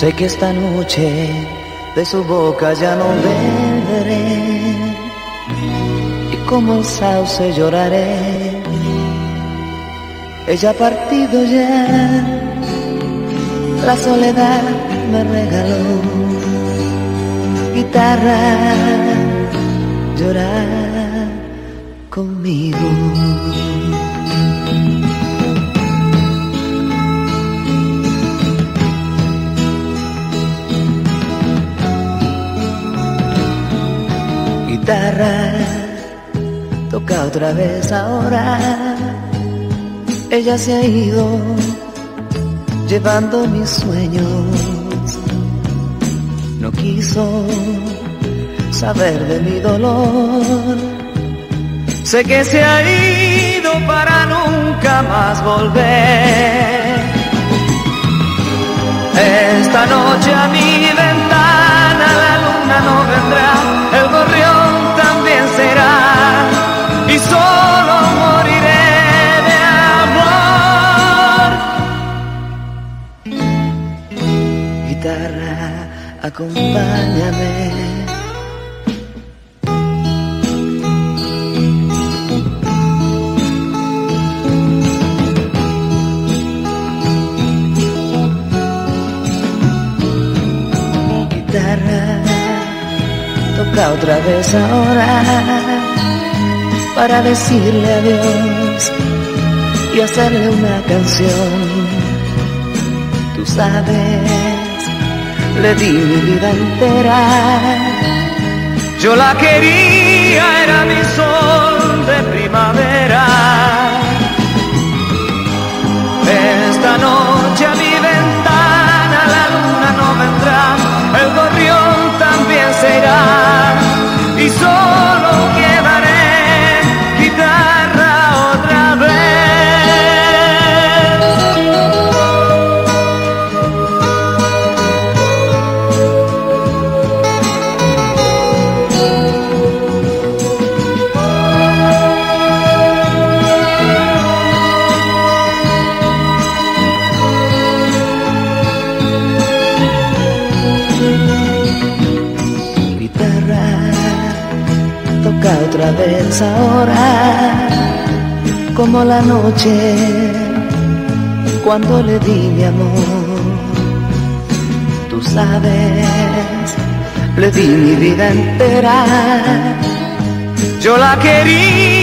Sé que esta noche de su boca ya no beberé y como el sauce lloraré. Ella ha partido ya, la soledad me regaló guitarra, llorar conmigo. Toca otra vez ahora. Ella se ha ido llevando mis sueños. No quiso saber de mi dolor. Sé que se ha ido para nunca más volver. Esta noche acompáñame. guitarra toca otra vez ahora para decirle adiós y hacerle una canción. Tú sabes, le di mi vida entera. Yo la quería, era mi sol ahora como la noche cuando le di mi amor. Tú sabes le di mi vida entera. Yo la quería